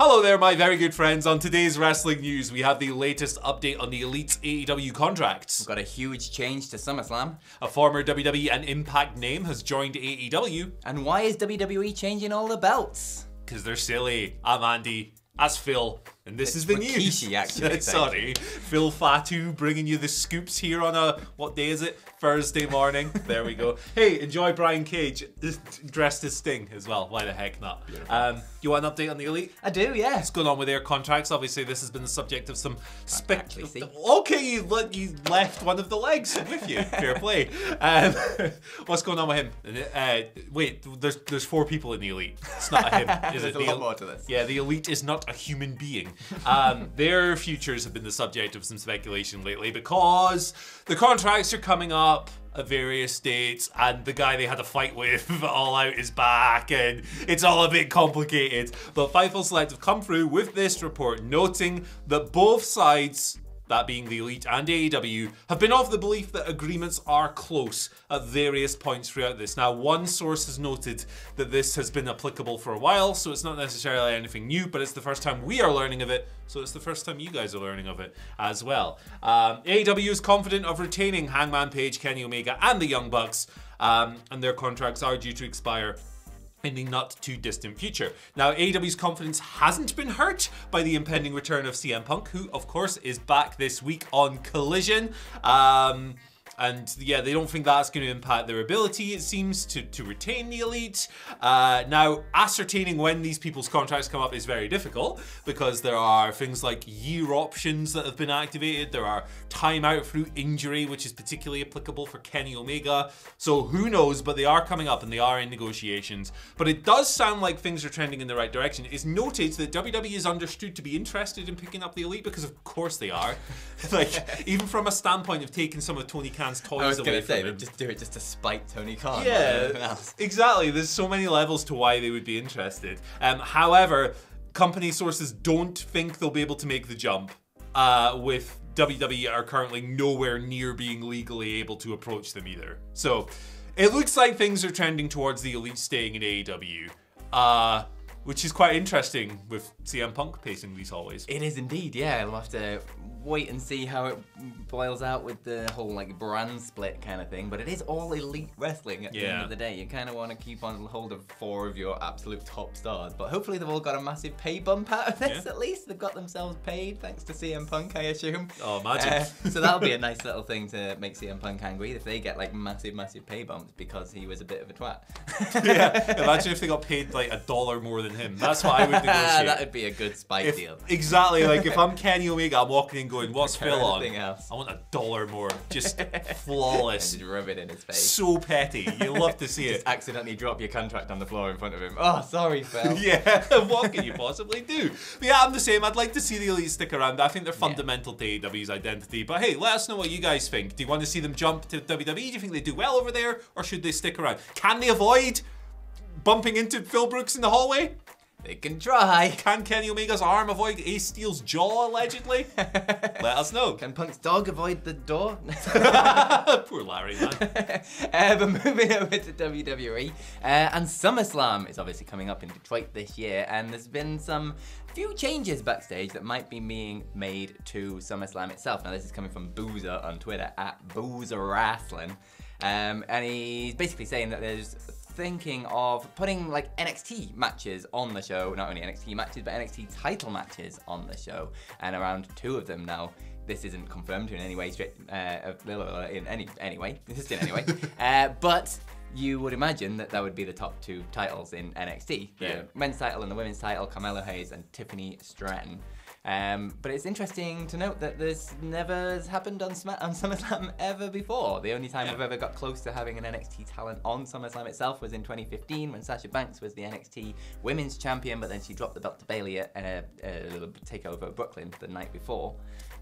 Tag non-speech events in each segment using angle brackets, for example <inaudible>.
Hello there, my very good friends. On today's wrestling news, we have the latest update on the Elite AEW contracts. We've got a huge change to SummerSlam. A former WWE and Impact name has joined AEW. And why is WWE changing all the belts? Because they're silly. I'm Andy. That's Phil. And this It's is the Rikishi, news. actually, <laughs> Sorry. Phil Fatu bringing you the scoops here on a, what day is it? Thursday morning. <laughs> there we go. Hey, enjoy Brian Cage dressed as Sting as well. Why the heck not? Um, you want an update on the Elite? I do, yeah. What's going on with their contracts? Obviously, this has been the subject of some actually see. spec. Okay, you you left one of the legs with you. Fair <laughs> play. Um, what's going on with him? Uh, wait, there's there's four people in the elite. It's not a him, is There's it? a The lot more to this. Yeah, the elite is not a human being. Um, their futures have been the subject of some speculation lately because the contracts are coming up at various dates and the guy they had a fight with <laughs> all out is back and it's all a bit complicated. But Fightful Select have come through with this report noting that both sides that being the Elite and AEW, have been of the belief that agreements are close at various points throughout this. Now, one source has noted that this has been applicable for a while, so it's not necessarily anything new, but it's the first time we are learning of it, so it's the first time you guys are learning of it as well. Um, AEW is confident of retaining Hangman Page, Kenny Omega, and the Young Bucks, um, and their contracts are due to expire in the not too distant future. Now, AEW's confidence hasn't been hurt by the impending return of CM Punk, who, of course, is back this week on Collision. Um, and yeah, they don't think that's going to impact their ability, it seems, to, to retain the elite. Uh, now, ascertaining when these people's contracts come up is very difficult because there are things like year options that have been activated. There are timeout through injury, which is particularly applicable for Kenny Omega. So who knows, but they are coming up and they are in negotiations. But it does sound like things are trending in the right direction. It's noted that WWE is understood to be interested in picking up the elite because, of course, they are. <laughs> like, even from a standpoint of taking some of Tony Khan's toys I was away to say, just do it just to spite Tony Khan. more than anything Yeah, <laughs> exactly. There's so many levels to why they would be interested. Um, however, company sources don't think they'll be able to make the jump. Uh, with WWE are currently nowhere near being legally able to approach them either. So it looks like things are trending towards the elite staying in AEW. Uh, which is quite interesting with CM Punk pacing these hallways. It is indeed, yeah. We'll have to wait and see how it boils out with the whole like brand split kind of thing. But it is all elite wrestling at the end of the day. You kind of want to keep on hold of four of your absolute top stars. But hopefully they've all got a massive pay bump out of this Yeah. at least. They've got themselves paid thanks to CM Punk, I assume. Oh, imagine. Uh, so <laughs> that'll be a nice little thing to make CM Punk angry if they get like massive, massive pay bumps because he was a bit of a twat. <laughs> yeah, imagine if they got paid like a dollar more than him. That's what I would <laughs> negotiate. that would be a good spike If- deal. Exactly. Like if I'm Kenny Omega, I'm walking in going, "What's Phil on?" Else. I want a dollar more. <laughs> Just And flawless. just rub it in his face. So petty. You love to see <laughs> it. accidentally drop your contract on the floor in front of him. Oh, sorry, Phil. <laughs> Yeah, what can you possibly do? But yeah, I'm the same. I'd like to see the Elite stick around. I think they're fundamental to AEW's identity. But hey, let us know what you guys think. Do you want to see them jump to WWE? Do you think they do well over there? Or should they stick around? Can they avoid bumping into Phil Brooks in the hallway? They can try. <laughs> Can Kenny Omega's arm avoid Ace Steel's jaw, allegedly? <laughs> Let us know. Can Punk's dog avoid the door? <laughs> Poor Larry, man. uh, but moving over to WWE, uh, and SummerSlam is obviously coming up in Detroit this year, and there's been some few changes backstage that might be being made to SummerSlam itself. Now, this is coming from Boozer on Twitter at Boozer Wrestling, um, and he's basically saying that there's thinking of putting like NXT matches on the show, not only NXT matches, but NXT title matches on the show, and around two of them now. This isn't confirmed in any way, straight, uh, in any anyway, <laughs> just in any way. <laughs> uh, but you would imagine that that would be the top two titles in NXT: the men's title and the women's title, Carmelo Hayes and Tiffany Stratton. Um, but it's interesting to note that this never has happened on, Sma- on SummerSlam ever before. The only time Yeah. we've ever got close to having an NXT talent on SummerSlam itself was in 2015 when Sasha Banks was the NXT Women's Champion, but then she dropped the belt to Bayley at uh, a little takeover at Brooklyn the night before.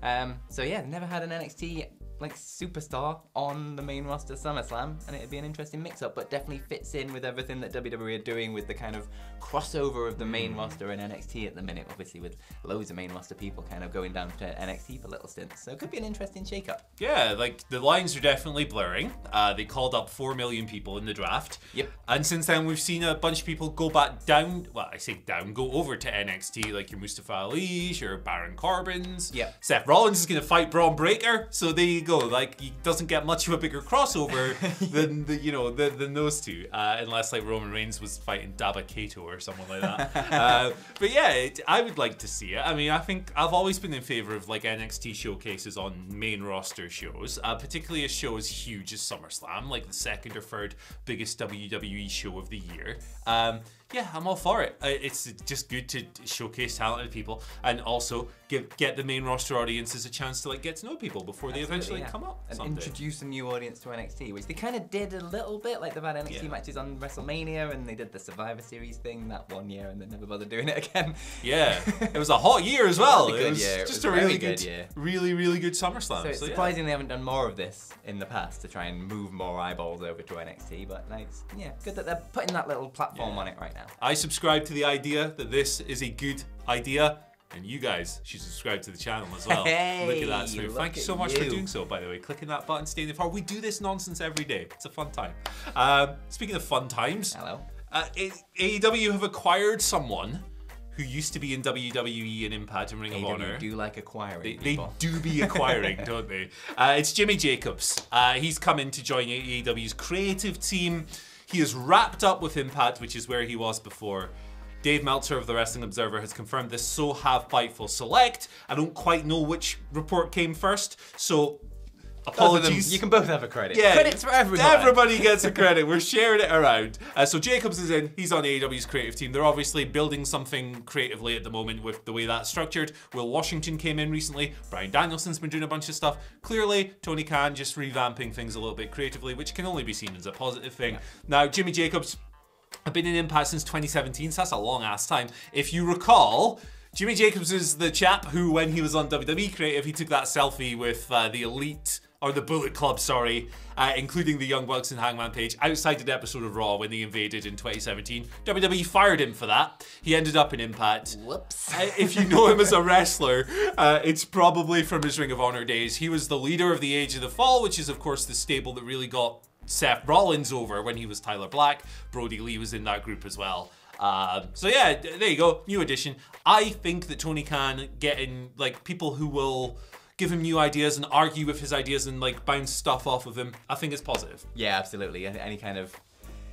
Um, so yeah, never had an NXT like superstar on the main roster SummerSlam, and it'd be an interesting mix-up. But definitely fits in with everything that WWE are doing with the kind of crossover of the main Hmm. roster and NXT at the minute. Obviously, with loads of main roster people kind of going down to NXT for little stints, so it could be an interesting shake-up. Yeah, like the lines are definitely blurring. Uh, they called up four million people in the draft. Yep. And since then, we've seen a bunch of people go back down. Well, I say down, go over to NXT, like your Mustafa Ali's, your Baron Corbin's. Yep. Seth Rollins is going to fight Bron Breakker, so there you go. Like, he doesn't get much of a bigger crossover <laughs> than the you know than, than those two, uh, unless like Roman Reigns was fighting Dabba-Kato or someone like that. <laughs> uh, but yeah, it, I would like to see it. I mean, I think I've always been in favor of like NXT showcases on main roster shows, uh, particularly a show as huge as SummerSlam, like the second or third biggest WWE show of the year. Um, yeah, I'm all for it. Uh, It's just good to showcase talented people and also give get the main roster audiences a chance to like get to know people before they eventually Yeah. come up. and someday. introduce a new audience to NXT, which they kind of did a little bit. Like they've had NXT Yeah. matches on WrestleMania, and they did the Survivor Series thing that one year, and they never bothered doing it again. <laughs> Yeah, it was a hot year as <laughs> well. was a It was year. It just was a really good year. really, really good SummerSlam. So it's yeah. surprising they haven't done more of this in the past to try and move more eyeballs over to NXT. But like, yeah, good that they're putting that little platform Yeah. on it right now. I subscribe to the idea that this is a good idea, and you guys should subscribe to the channel as well. look at that Hey, smooth. Thank you so much for doing so, by the way. Clicking that button, staying the there. We do this nonsense every day. It's a fun time. Um, speaking of fun times, Hello. uh, AEW have acquired someone who used to be in WWE and Impact and Ring of Honor. do like acquiring They, they do be acquiring, <laughs> don't they? Uh, it's Jimmy Jacobs. Uh, he's come in to join AEW's creative team. He is wrapped up with Impact, which is where he was before. Dave Meltzer of the Wrestling Observer has confirmed this, so have Fightful Select. I don't quite know which report came first, so apologies. you can both have a credit. Yeah, Credits for everyone. Everybody gets a credit. We're sharing it around. Uh, so Jacobs is in. He's on AEW's creative team. They're obviously building something creatively at the moment with the way that's structured. Will Washington came in recently. Brian Danielson's been doing a bunch of stuff. Clearly, Tony Khan just revamping things a little bit creatively, which can only be seen as a positive thing. Now, Jimmy Jacobs. I've been in Impact since 2017, so that's a long ass time. If you recall, Jimmy Jacobs is the chap who, when he was on WWE Creative, he took that selfie with uh, the Elite, or the Bullet Club, sorry, uh, including the Young Bucks and Hangman Page, outside an episode of Raw when they invaded in 2017. WWE fired him for that. He ended up in Impact. Whoops. Uh, if you know him as a wrestler, uh, it's probably from his Ring of Honor days. He was the leader of the Age of the Fall, which is, of course, the stable that really got Seth Rollins over when he was Tyler Black. Brodie Lee was in that group as well. Um, so yeah, there you go, new addition. I think that Tony Khan getting like people who will give him new ideas and argue with his ideas and like bounce stuff off of him. I think it's positive. Yeah, absolutely. Any- kind of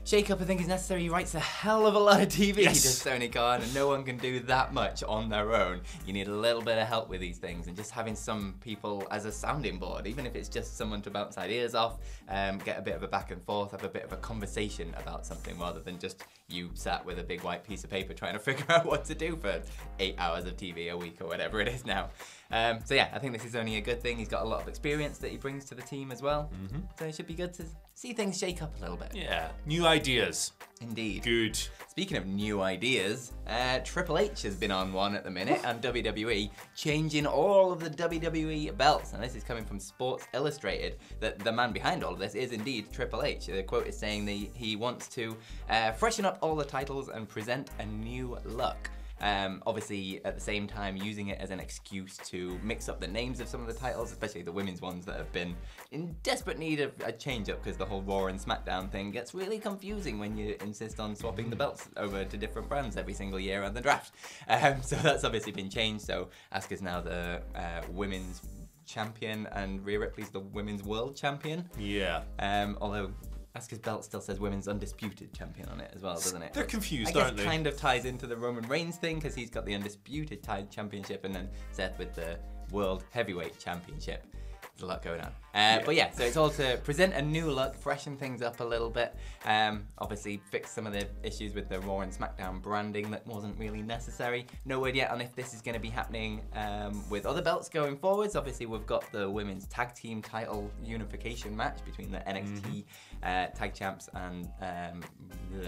shake up, I think, is necessary. He writes a hell of a lot of TV, Yes. does Tony Khan, and no one can do that much on their own. You need a little bit of help with these things, and just having some people as a sounding board, even if it's just someone to bounce ideas off, um, get a bit of a back and forth, have a bit of a conversation about something rather than just you sat with a big white piece of paper trying to <laughs> figure out what to do for eight hours of TV a week or whatever it is now. Um, so yeah, I think this is only a good thing. He's got a lot of experience that he brings to the team as well. So it should be good to see things shake up a little bit. Yeah, new ideas. Indeed. Good. Speaking of new ideas, uh, Triple H has been on one at the minute, and WWE changing all of the WWE belts. And this is coming from Sports Illustrated. That the man behind all of this is indeed Triple H. The quote is saying that he wants to uh, freshen up all the titles and present a new look. Um, obviously, at the same time, using it as an excuse to mix up the names of some of the titles, especially the women's ones that have been in desperate need of a change up because the whole Raw and SmackDown thing gets really confusing when you insist on swapping the belts over to different brands every single year on the draft. Um, <laughs> so that's obviously been changed. So Asuka's now the uh, women's champion and Rhea Ripley's the women's world champion. Yeah. Um, although Asuka's belt still says women's undisputed champion on it as well, doesn't it? They're confused, I guess aren't they? kind of ties into the Roman Reigns thing because he's got the undisputed tide championship and then Seth with the world heavyweight championship. A lot going on. Uh, But yeah, so it's all to present a new look, freshen things up a little bit. Um, obviously, fix some of the issues with the Raw and SmackDown branding that wasn't really necessary. No word yet on if this is going to be happening um, with other belts going forwards. Obviously, we've got the women's tag team title unification match between the NXT uh, tag champs and um,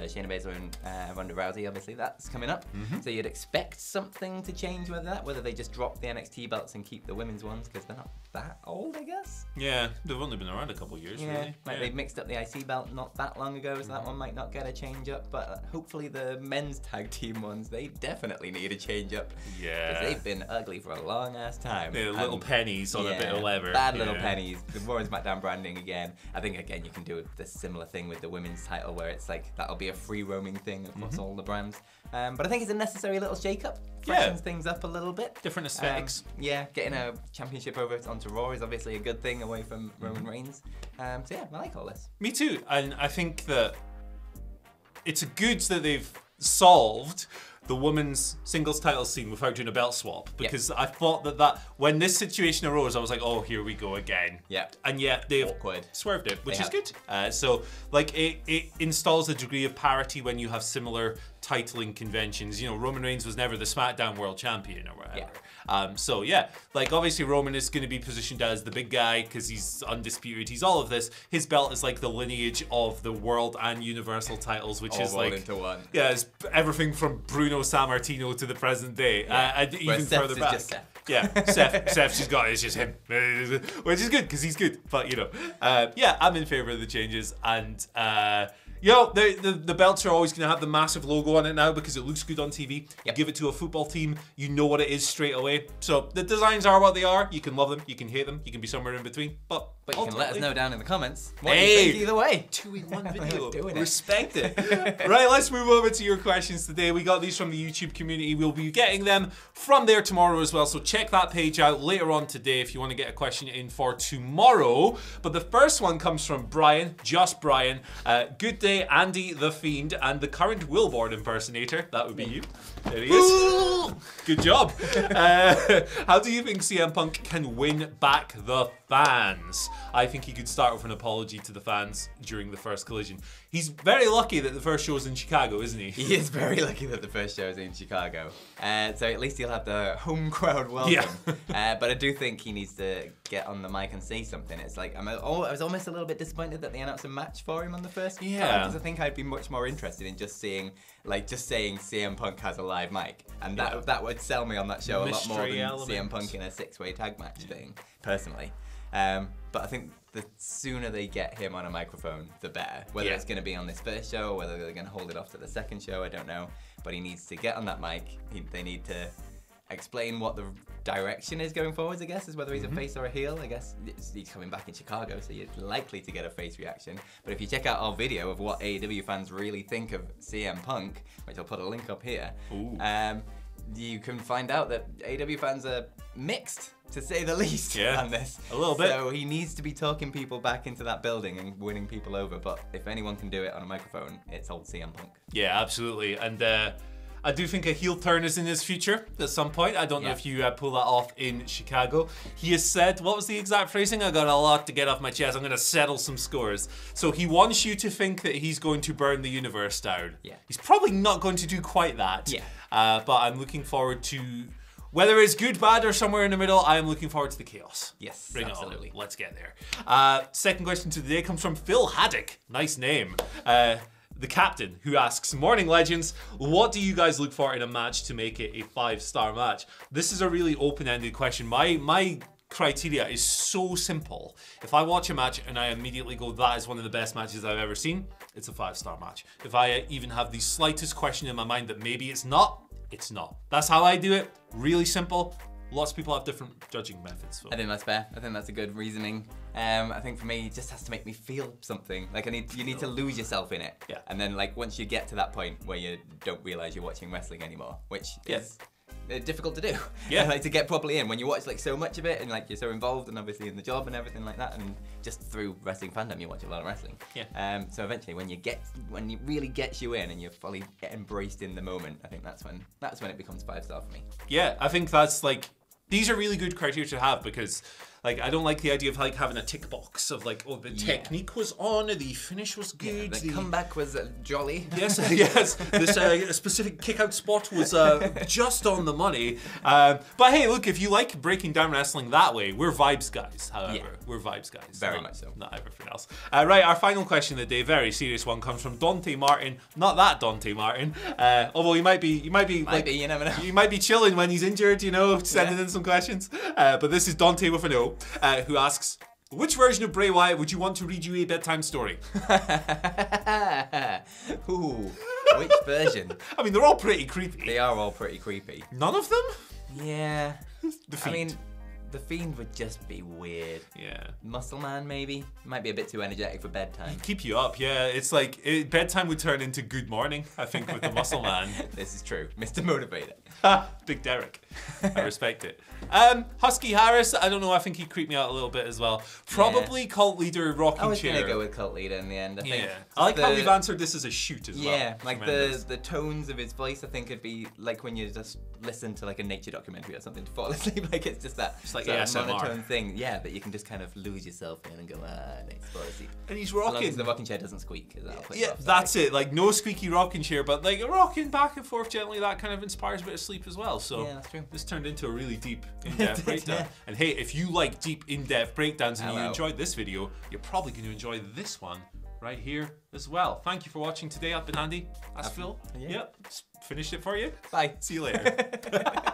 Shayna Baszler and uh, Ronda Rousey. Obviously, that's coming up. So you'd expect something to change with that, whether they just drop the NXT belts and keep the women's ones because they're not that old, I guess. Yeah, they've only been around a couple of years, Yeah, really. like yeah. they mixed up the IC belt not that long ago, so that one might not get a change up. But hopefully the men's tag team ones, they definitely need a change up. Yeah. Because they've been ugly for a long ass time. Yeah, little And- pennies on a bit of leather. Bad little pennies. The Raw and SmackDown branding again. I think again you can do the similar thing with the women's title where it's like that'll be a free roaming thing across Mm-hmm. all the brands. Um, but I think it's a necessary little shake up. Yeah. Freshens things up a little bit. Different Um, aesthetics. yeah, getting a championship over onto Raw is obviously a good thing away from Mm-hmm. Roman Reigns. Um, so yeah, I like all this. Me too. And I think that it's a good that they've solved the women's singles title scene without doing a belt swap because I thought that that when this situation arose, I was like, oh, here we go again. Yeah. And yet they've Awkward. swerved it, which They is have. good. Uh, so like it, it installs a degree of parity when you have similar titling conventions. You know, Roman Reigns was never the SmackDown World Champion or whatever. Yeah. Um, so yeah, like obviously Roman is going to be positioned as the big guy because he's undisputed. He's all of this. His belt is like the lineage of the world and universal titles, which All is like into one. yeah, it's everything from Bruno Sammartino to the present day, uh, and even Seth's further is back. just Seth. Yeah, Seth. <laughs> Seth's just got it. It's just him, <laughs> which is good because he's good. But you know, uh, yeah, I'm in favor of the changes, and uh, know, the, the the belts are always going to have the massive logo on it now because it looks good on TV. You Yep. give it to a football team, you know what it is straight away. So the designs are what they are. You can love them, you can hate them, you can be somewhere in between. But But you can let us know down in the comments what Hey! you think either way. two in one <laughs> video. Doing it. Respect it. <laughs> right, let's move over to your questions today. We got these from the YouTube community. We'll be getting them from there tomorrow as well. So check that page out later on today if you want to get a question in for tomorrow. But the first one comes from Brian, just Brian. Uh, good day, Andy the Fiend, and the current Wilbord impersonator. That would be you. There he is. Good job. <laughs> Uh, how do you think CM Punk can win back the fans? I think he could start with an apology to the fans during the first collision. He's very lucky that the first show is in Chicago, isn't he? <laughs> He is very lucky that the first show is in Chicago. Uh, so at least he'll have the home crowd welcome. Yeah. uh, but I do think he needs to get on the mic and say something. It's like, I'm a, oh, I was almost a little bit disappointed that they announced a match for him on the first Yeah. Because I think I'd be much more interested in just seeing, like, just saying CM Punk has a live mic. And that Yeah. that would sell me on that show a lot more than Mystery CM. Punk in a six-way tag match thing, personally. Um, but I think the sooner they get him on a microphone, the better. Whether Yeah. it's going to be on this first show or whether they're going to hold it off to the second show, I don't know. But he needs to get on that mic. He, they need to explain what the direction is going forwards, I guess, is whether he's Mm-hmm. a face or a heel. I guess he's coming back in Chicago, so you're likely to get a face reaction. But if you check out our video of what AEW fans really think of CM Punk, which I'll put a link up here, um, you can find out that AEW fans are mixed, to say the <laughs> least, Yeah, on this. a little bit. So he needs to be talking people back into that building and winning people over. But if anyone can do it on a microphone, it's old CM Punk. Yeah, absolutely. And uh, I do think a heel turn is in his future at some point. I don't know if you uh, pull that off in Chicago. He has said, what was the exact phrasing? I got a lot to get off my chest. I'm going to settle some scores. So he wants you to think that he's going to burn the universe down. Yeah. He's probably not going to do quite that. Yeah. Uh, but I'm looking forward to. Whether it's good, bad, or somewhere in the middle, I am looking forward to the chaos. Yes, Bring absolutely. Let's get there. Uh, second question today comes from Phil Haddock. Nice name. Uh, the captain, who asks, Morning legends, what do you guys look for in a match to make it a five star match? This is a really open ended question. My, my criteria is so simple. If I watch a match and I immediately go, that is one of the best matches I've ever seen, it's a five star match. If I uh, even have the slightest question in my mind that maybe it's not, it's not. That's how I do it. Really simple. Lots of people have different judging methods. So. I think that's fair. I think that's a good reasoning. Um, I think for me, it just has to make me feel something. Like I need, you need to lose yourself in it. Yeah. And then like once you get to that point where you don't realize you're watching wrestling anymore, which Yeah. Uh, difficult to do. Yeah. <laughs> like to get properly in when you watch like so much of it and like you're so involved and obviously in the job and everything like that and just through wrestling fandom you watch a lot of wrestling. Yeah. Um, so eventually when you get when it really gets you in and you're fully embraced in the moment, I think that's when that's when it becomes five star for me. Yeah, I think that's like these are really good criteria to have because like I don't like the idea of like having a tick box of like oh the technique was on, the finish was good, the the- comeback was uh, jolly. Yes, <laughs> yes. This uh, specific kick-out spot was uh, just on the money. Um, but hey, look, if you like breaking down wrestling that way, we're vibes guys. However, Yeah. we're vibes guys. Very not- much so. Not everything else. Uh, right, our final question of the day, very serious one, comes from Dante Martin. Not that Dante Martin. Uh, although he might be, he might be, Might like, be, you never know. He might be chilling when he's injured, you know, sending Yeah. in some questions. Uh, but this is Dante with an O. uh, who asks, which version of Bray Wyatt would you want to read you a bedtime story? <laughs> Ooh, which version? <laughs> I mean, they're all pretty creepy. They are all pretty creepy. None of them? Yeah. The I mean, the Fiend would just be weird. yeah. Muscle Man, maybe? Might be a bit too energetic for bedtime. Keep you up, yeah. It's like it, bedtime would turn into good morning, I think, with the muscle man. <laughs> this is true. Mr. Motivator. Big Derek. I respect it. Um, Husky Harris, I don't know, I think he creeped me out a little bit as well. Probably cult leader rocking I was chair. gonna go with cult leader in the end. I think. yeah. I like how the- we've answered this as a shoot as well. Yeah, like Tremendous. the the tones of his voice, I think, could be like when you're just listen to like a nature documentary or something to fall <laughs> asleep. Like it's just that It's like sort of ASMR. monotone thing. Yeah, that you can just kind of lose yourself in and go, ah, nice, fall asleep. And he's As long rocking. as the rocking chair doesn't squeak, 'cause that'll Yeah, off, that's like- it. Like no squeaky rocking chair, but like a rocking back and forth gently. That kind of inspires a bit of sleep as well. So Yeah, that's true. this turned into a really deep, <laughs> in-depth did, breakdown. yeah. And hey, if you like deep, in-depth breakdowns and you enjoyed this video, you're probably going to enjoy this one right here as well. Thank you for watching today. I've been Andy. That's Phil. yeah. Yep, finished it for you. Bye. See you later. <laughs>